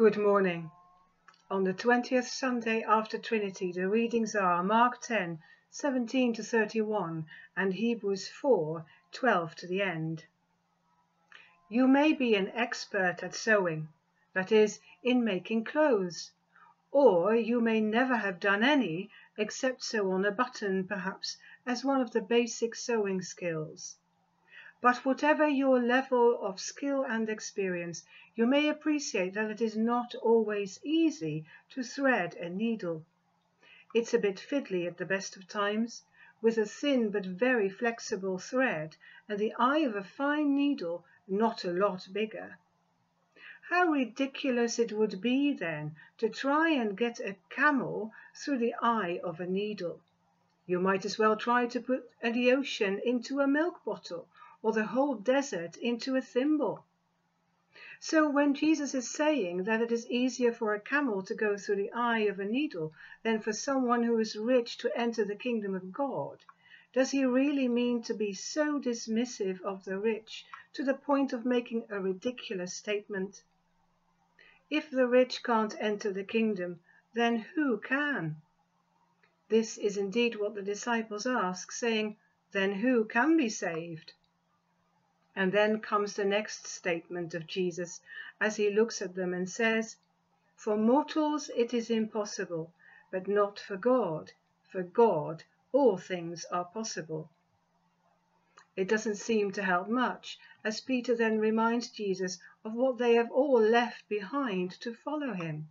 Good morning. On the 20th Sunday after Trinity, the readings are Mark 10, 17 to 31, and Hebrews 4, 12 to the end. You may be an expert at sewing, that is, in making clothes, or you may never have done any except sew on a button, perhaps, as one of the basic sewing skills. But whatever your level of skill and experience, you may appreciate that it is not always easy to thread a needle. It's a bit fiddly at the best of times, with a thin but very flexible thread and the eye of a fine needle not a lot bigger. How ridiculous it would be then to try and get a camel through the eye of a needle. You might as well try to put the ocean into a milk bottle or the whole desert into a thimble. So when Jesus is saying that it is easier for a camel to go through the eye of a needle than for someone who is rich to enter the kingdom of God, does he really mean to be so dismissive of the rich to the point of making a ridiculous statement? If the rich can't enter the kingdom, then who can? This is indeed what the disciples ask, saying, Then who can be saved? And then comes the next statement of Jesus as he looks at them and says, For mortals it is impossible, but not for God. For God all things are possible. It doesn't seem to help much, as Peter then reminds Jesus of what they have all left behind to follow him.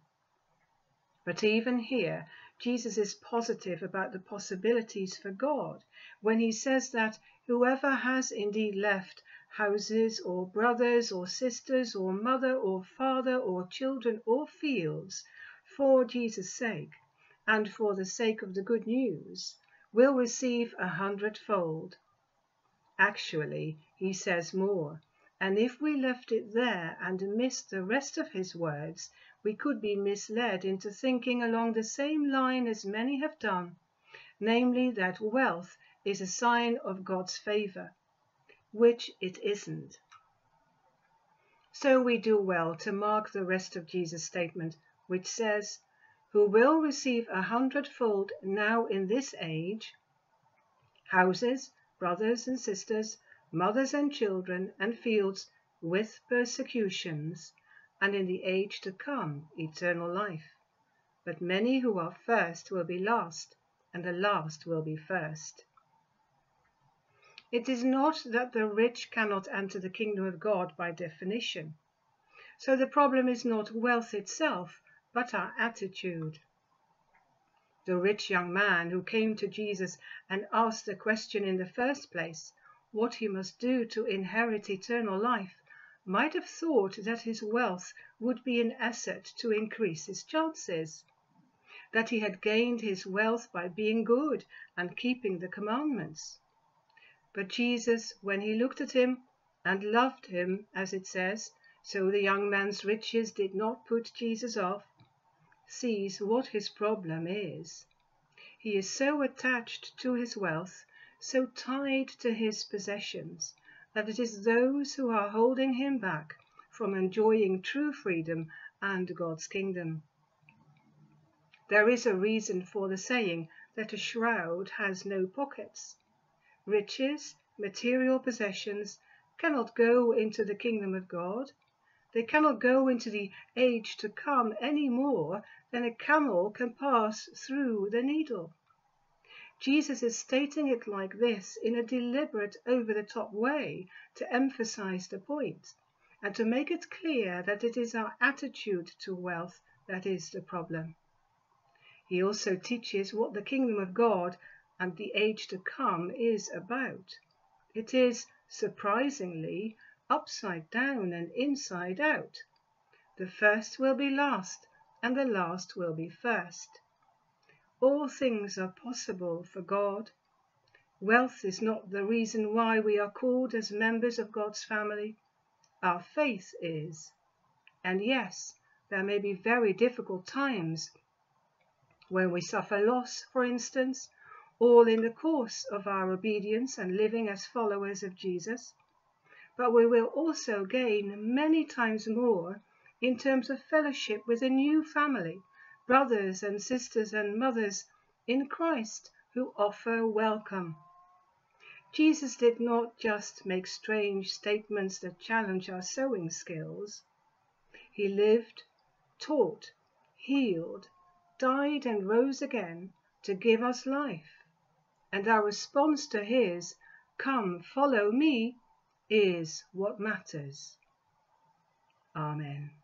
But even here, Jesus is positive about the possibilities for God when he says that whoever has indeed left houses or brothers or sisters or mother or father or children or fields for Jesus' sake and for the sake of the good news will receive a hundredfold. Actually, he says more, and if we left it there and missed the rest of his words, we could be misled into thinking along the same line as many have done, namely that wealth is a sign of God's favor, which it isn't. So we do well to mark the rest of Jesus' statement, which says, Who will receive a hundredfold now in this age, houses, brothers and sisters, mothers and children, and fields with persecutions, and in the age to come eternal life. But many who are first will be last, and the last will be first. It is not that the rich cannot enter the kingdom of God by definition. So the problem is not wealth itself, but our attitude. The rich young man who came to Jesus and asked the question in the first place, what he must do to inherit eternal life, might have thought that his wealth would be an asset to increase his chances, that he had gained his wealth by being good and keeping the commandments. But Jesus, when he looked at him and loved him, as it says, so the young man's riches did not put Jesus off, sees what his problem is. He is so attached to his wealth, so tied to his possessions, that it is those who are holding him back from enjoying true freedom and God's kingdom. There is a reason for the saying that a shroud has no pockets. Riches, material possessions, cannot go into the kingdom of God. They cannot go into the age to come any more than a camel can pass through the needle. Jesus is stating it like this in a deliberate, over the top way to emphasize the point and to make it clear that it is our attitude to wealth that is the problem. He also teaches what the kingdom of God and the age to come is about. It is, surprisingly, upside down and inside out. The first will be last, and the last will be first. All things are possible for God. Wealth is not the reason why we are called as members of God's family. Our faith is. And yes, there may be very difficult times when we suffer loss, for instance, all in the course of our obedience and living as followers of Jesus. But we will also gain many times more in terms of fellowship with a new family, brothers and sisters and mothers in Christ who offer welcome. Jesus did not just make strange statements that challenge our sewing skills. He lived, taught, healed, died, and rose again to give us life. And our response to his, Come, follow me, is what matters. Amen.